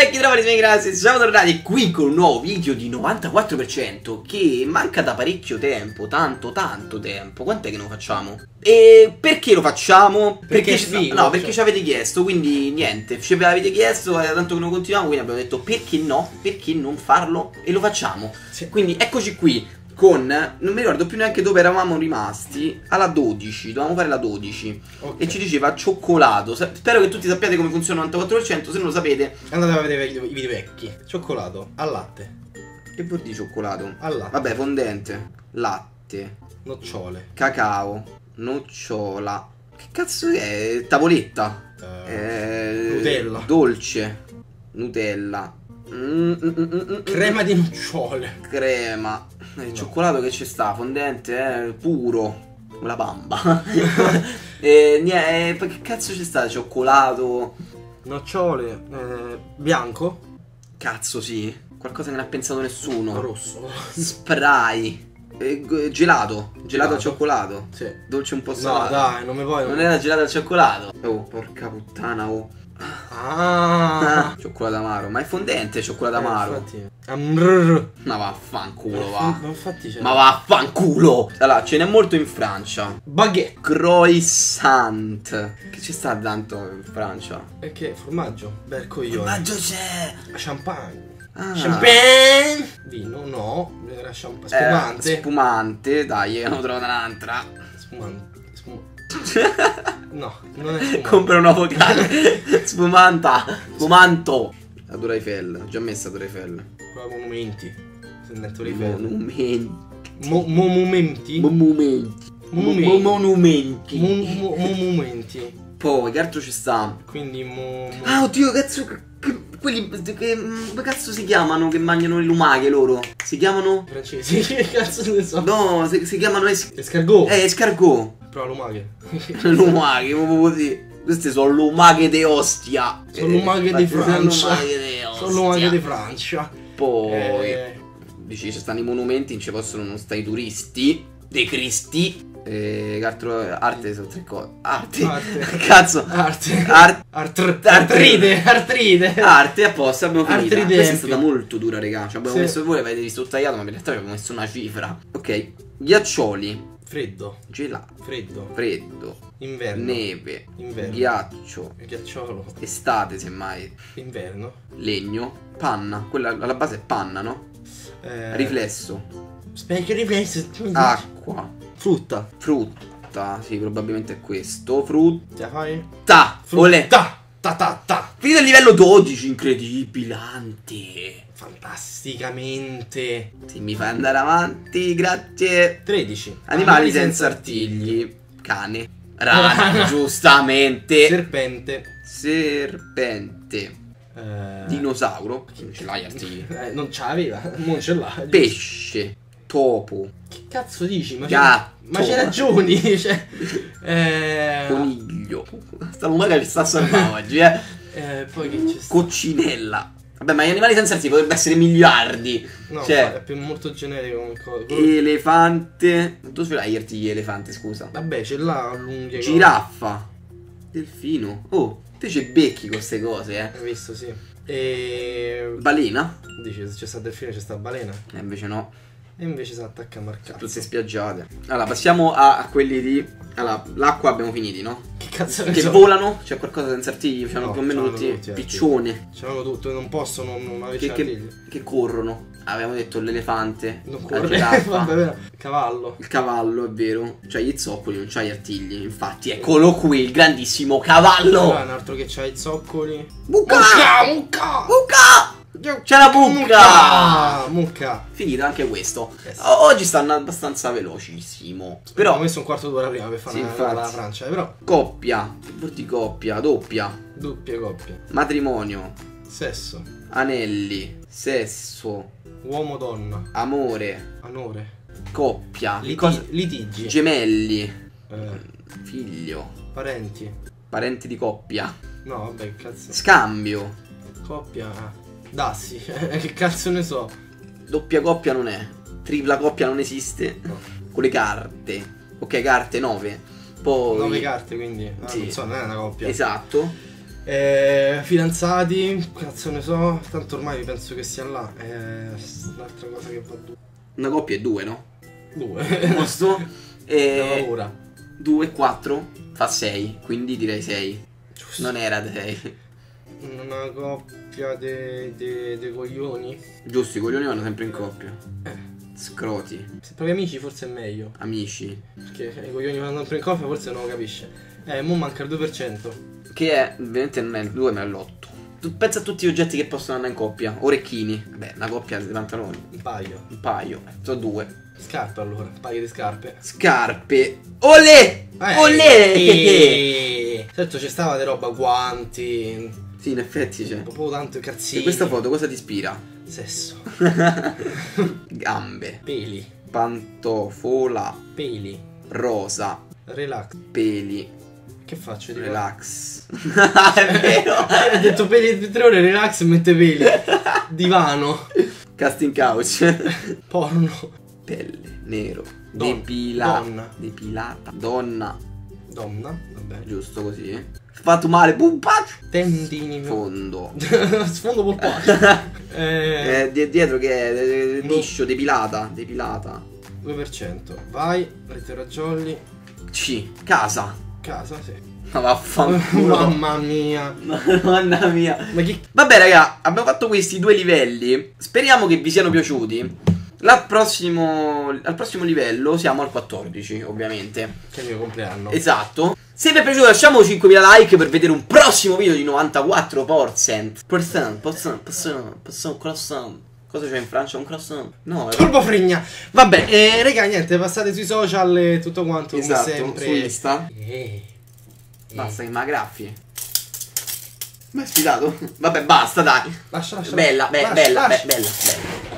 vecchi trovati, grazie, siamo tornati qui con un nuovo video di 94% che manca da parecchio tempo, tanto tanto tempo, quant'è che lo facciamo? E perché lo facciamo? Perché è ci- figo, no, perché cioè. ci avete chiesto, quindi niente, ci avete chiesto, eh, tanto che non continuiamo, quindi abbiamo detto perché no, perché non farlo e lo facciamo. Sì. Quindi eccoci qui con, non mi ricordo più neanche dove eravamo rimasti, alla 12, dovevamo fare la 12 Ok. e ci diceva cioccolato. Spero che tutti sappiate come funziona il 94%, se non lo sapete, Andate a vedere i video, vecchi. Cioccolato, al latte, che vuol dire cioccolato? al latte, Vabbè, fondente, latte, nocciole, cacao, nocciola. Che cazzo è? Tavoletta. eh, Eh, Nutella. Dolce. Nutella. Mm, mm, mm, mm, mm, crema di nocciole. Crema. Eh, Il No. cioccolato che ci sta, fondente, eh, puro. La bamba. e, niente, poi che cazzo ci sta? Cioccolato. Nocciole, eh, bianco, Cazzo, sì. Qualcosa che non ha pensato nessuno. rosso. Spray. Eh, g- gelato. Gelato al Gelato. cioccolato. Sì. Dolce un po' No, salato. dai, non mi vuoi. Non era gelato al cioccolato. Oh, porca puttana, oh. Ah. Cioccolato amaro. Ma è fondente cioccolato Eh, amaro. infatti. Amrr. Ma vaffanculo, Ma va. infatti c'è. Ma vaffanculo. Allora, ce n'è molto in Francia. Baguette. Croissant. Che ci sta tanto in Francia? Che? Formaggio? Beh, il coglione. Maggio c'è. Champagne. Ah. Champagne. Vino, no. Era champagne. Eh, Spumante. spumante, dai, io ne ho trovato un'altra. Spumante. No, non è spumante. Compra una vocale. Spumanta. Spumanto. La Dura Eiffel. Ho già messa Dura Eiffel. Qua monumenti. Se netto di ferro. Monumenti. Mo- monumenti. Monumenti. Monumenti. Mo- Monumenti. Mo- mo- monumenti. Poi, che altro ci sta? Quindi mo- Ah, oddio, cazzo. che- quelli che. Come cazzo si chiamano che mangiano le lumache loro? Si chiamano. francesi. che cazzo ne so. No, si, si chiamano es- Escargot. eh, escargot. Però lumache. lumache, come così. Queste sono lumache de ostia. Sono lumache di Francia. de. Sono lumache di Francia. Poi. Eh, Dici, ci stanno i monumenti, non ci possono non stare i turisti. Dei cristi. E che altro. Arte sono tre cose. Arte. Arte. Cazzo. arte. Arte. Artr- artride. Artride. Arte apposta abbiamo finito. Altri Questa è stata molto dura, raga. Ci abbiamo Sì. messo voi, avete visto tagliato, ma in realtà abbiamo messo una cifra. Ok. Ghiaccioli. Freddo. Gelato. Freddo. Freddo. Inverno. Neve. Inverno. Ghiaccio. Ghiacciolo. Estate, semmai. Inverno. Legno. Panna. Quella alla base è panna, no? Eh, Riflesso. Specchio riflesso. Acqua. Frutta. Frutta. Sì, probabilmente è questo. Frutta. La fai? Olè. Ta ta ta. Finito il livello 12. Incredibilante. Fantasticamente. Sì, mi fai andare avanti. Grazie. 13. Animali senza artigli. Cane. Rana, giustamente. Serpente. Serpente. Eh, Dinosauro. Non ce l'hai artigli? eh, non ce l'aveva. Non ce l'ha. Pesce. Topo. Che cazzo dici? Ma Gatto. c'è, ma c'è ragioni. cioè, eh, Coniglio. Sta lumaca ci sta salvando oggi, eh. eh, poi che c'è? Coccinella. Vabbè, ma gli animali senza artigli potrebbero essere miliardi. No, cioè- è più molto generico come cosa. Elefante. Dove ce l'hai gli elefante, scusa? Vabbè, ce l'ha l'unghia. Giraffa. Delfino. Oh, te ci becchi con queste cose, eh. Hai visto, sì. E. Balena? Dici, se c'è sta delfino, c'è sta balena. Eh, invece no. E invece si attacca a marcare. Tutte spiaggiate. Allora, passiamo a, a quelli di. Allora, l'acqua abbiamo finiti, no? Che cazzo ne Che so? volano? C'è qualcosa senza artigli? C'hanno No, più o meno tutti. tutti artigli. Piccione. C'hanno tutto, non possono non averci Che, che, artigli. che corrono. Avevamo detto l'elefante. Non corre. Vabbè, vero. Cavallo. Il cavallo, è vero. Cioè, gli zoccoli, non c'hai artigli. Infatti, eccolo qui, il grandissimo cavallo. Allora, un altro che c'ha i zoccoli. Buca! Mucca! Buca! C'è la! Mucca! Mucca! Finito anche questo. Yes. Oggi stanno abbastanza velocissimo. Però ho messo un quarto d'ora prima per fare Sì, infatti. la Francia, eh, però coppia. Che vuol dire coppia? Doppia. doppia coppia. Matrimonio. Sesso. Anelli. Sesso. Uomo donna. Amore. Anore. Coppia. Liti- Cosa- Litigi. Gemelli. Eh, Figlio. parenti. Parenti di coppia. No, vabbè, cazzo. Scambio. Coppia. Dassi. che cazzo ne so. Doppia coppia non è. Tripla coppia non esiste. No. Con le carte. Ok, carte 9. Poi. Nove carte, quindi. Ah, Sì. Non so, non è una coppia. Esatto. Eh, fidanzati, cazzo ne so, tanto ormai penso che sia là. Eh, un'altra cosa che va due. Una coppia è due, no? Due. Giusto? Una E paura. 2, 4 fa 6, quindi direi 6. Giusto. Non era 6. Una coppia de, de, de coglioni. Giusto, i coglioni vanno sempre in coppia. Eh, Scroti, se proprio amici forse è meglio. amici. Perché i coglioni vanno sempre in coppia forse non lo capisce. Eh, mo manca il 2%. Che è, ovviamente non è il 2 ma è l'8. Tu pensa a tutti gli oggetti che possono andare in coppia. Orecchini. Beh, una coppia di pantaloni. Un paio. Un paio. Sono due. Scarpe allora, un paio di scarpe. Scarpe. Olè! Eh, Olè! eh, Certo ci stava di roba, guanti, Sì, in effetti c'è. un po' tanto cazzini. E questa foto cosa ti ispira? Sesso. Gambe. Peli. Pantofola. Peli. Rosa. Relax. Peli. Che faccio? Dico- Relax. è vero. Hai detto peli di tre ore, relax e mette peli. Divano. Casting couch. Porno. Pelle. Nero. Don- Depila- donna. Depilata. Donna. Donna. Vabbè. Giusto così. eh. Fatto male. Pumpaccio. Tendini. Fondo. Sfondo polpaccio. eh, Eh, di- dietro che è eh, No. liscio, depilata, depilata. 2%. Vai. Lettera jolly. C. Casa. Casa, sì. Ma vaffanculo. Mamma mia. Madonna mia. Ma che Vabbè, raga, abbiamo fatto questi due livelli. Speriamo che vi siano piaciuti. Al prossimo, al prossimo livello siamo al 14, ovviamente. che è il mio compleanno. Esatto. Se vi è piaciuto lasciamo 5.000 like per vedere un prossimo video di 94%. Percent. Percent, percent, percent, croissant. Cosa c'è in Francia? Un croissant? No, è Turbo fregna. Vabbè, eh, raga, niente, passate sui social e tutto quanto Esatto, come sempre. su Insta. Eh. Basta che mi graffi. Ma è sfidato? Vabbè, basta, dai. Lascia, lascia. Bella, be- lascia, bella, lascia. be- bella, bella.